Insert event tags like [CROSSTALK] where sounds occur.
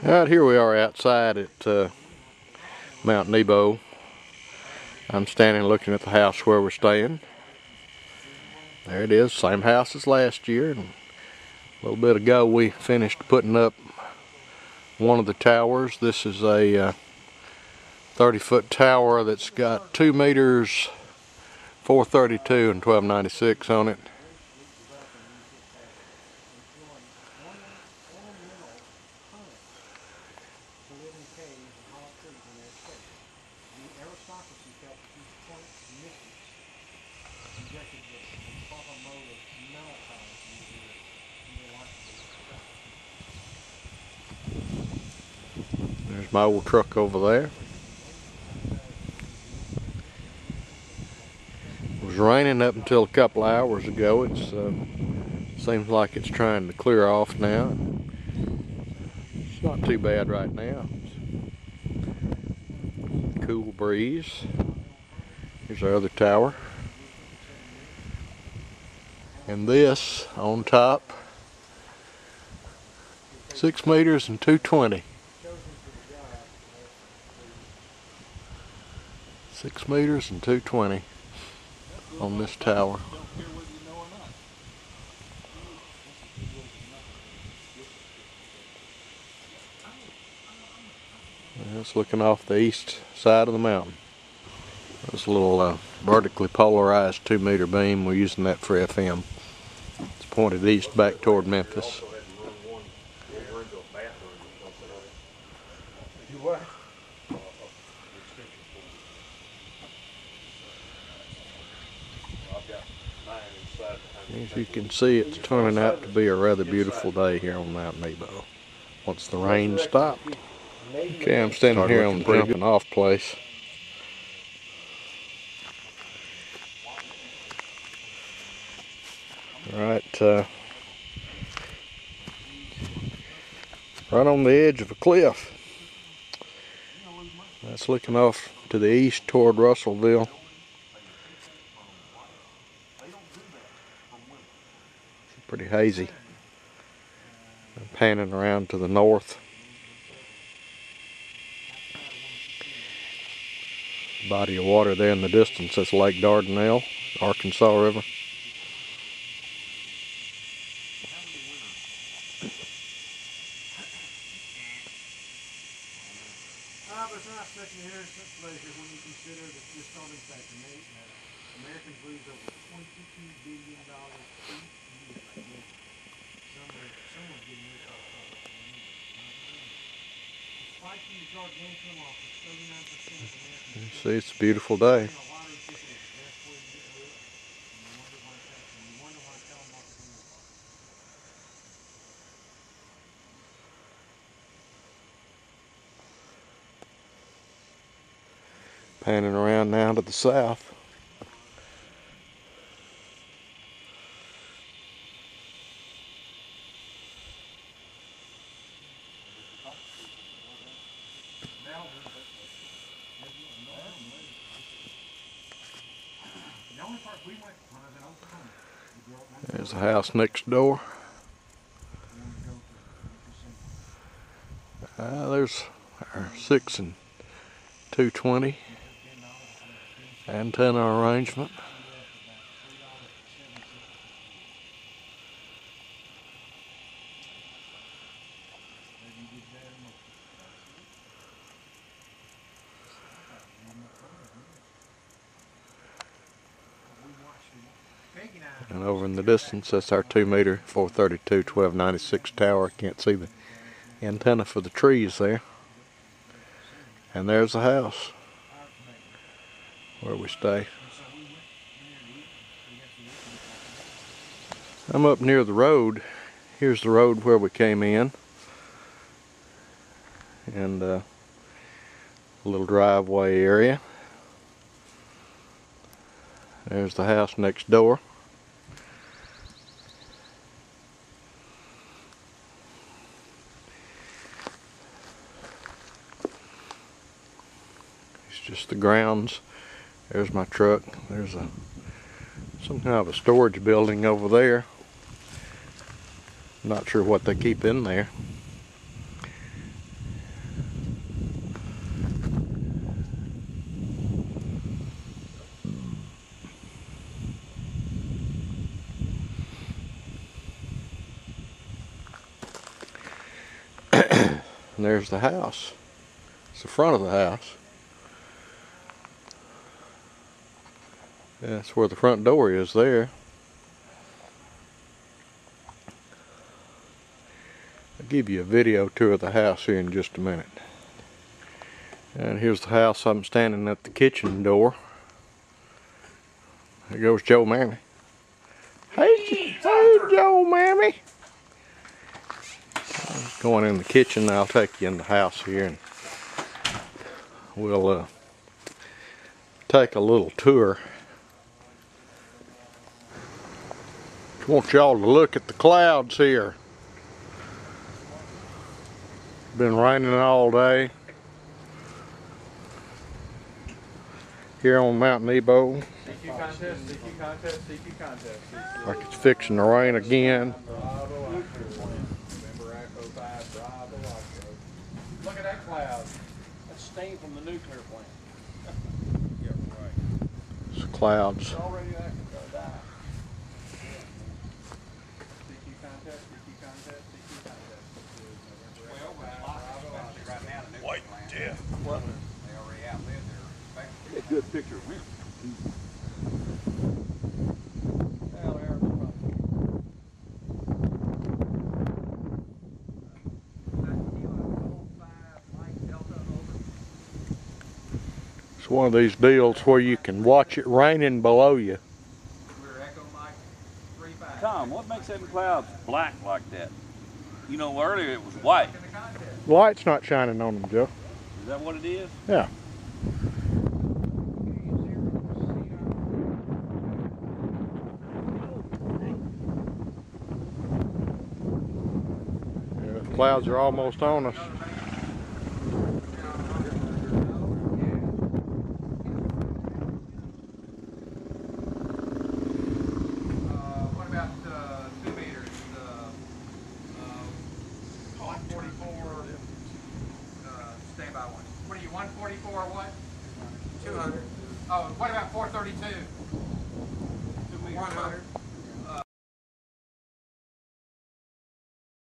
Right here we are outside at uh, Mount Nebo. I'm standing looking at the house where we're staying. There it is, same house as last year. And a little bit ago we finished putting up one of the towers. This is a uh, 30 foot tower that's got 2 meters 432 and 1296 on it. aristocracy felt these points mystics subjected the, the proper mode of malachite in their, in their life. There's my old truck over there. It was raining up until a couple hours ago. It's uh, seems like it's trying to clear off now. It's not too bad right now. Cool breeze. Here's our other tower. And this on top, six meters and 220. Six meters and 220 on this tower. It's looking off the east side of the mountain. This little uh, vertically polarized two meter beam, we're using that for FM. It's pointed east back toward Memphis. As you can see, it's turning out to be a rather beautiful day here on Mount Nebo. Once the rain stopped. Okay, I'm standing here on the jumping off place. Right, uh, right on the edge of a cliff. That's looking off to the east toward Russellville. Pretty hazy. And panning around to the north. Body of water there in the distance, that's Lake Dardanelle, Arkansas River. Americans lose over twenty-two billion dollars each see, it's a beautiful day. Panning around now to the south. The only part we went when I was in Oklahoma, we drove one There's a house next door. Uh, there's our six and 220 antenna arrangement. And over in the distance, that's our 2 meter 432 1296 tower. Can't see the antenna for the trees there. And there's the house where we stay. I'm up near the road. Here's the road where we came in. And uh, a little driveway area. There's the house next door. just the grounds. There's my truck. There's a some kind of a storage building over there. Not sure what they keep in there. [COUGHS] there's the house. It's the front of the house. That's where the front door is there. I'll give you a video tour of the house here in just a minute. And here's the house. I'm standing at the kitchen door. There goes Joe Mammy. Hey, hey Joe Mammy. Going in the kitchen. I'll take you in the house here and we'll uh, take a little tour. Want y'all to look at the clouds here. Been raining all day. Here on Mount Nebo. CQ contest, CQ contest, CQ contest. Like it's fixing to rain again. Bravo, Octo. November Echo 5, Bravo, Octo. Look at that cloud. That's steam from the nuclear plant. Yeah, right. It's clouds. White death. Expectancy. A good picture of him. It's one of these deals where you can watch it raining below you. What makes them clouds black like that? You know, earlier it was white. Light's not shining on them, Joe. Is that what it is? Yeah. Yeah, clouds are almost on us. Uh, what about, uh, two meters, uh, uh, one forty-four, one. What are you, one forty-four or what? Two hundred. Oh, what about four thirty-two? One hundred.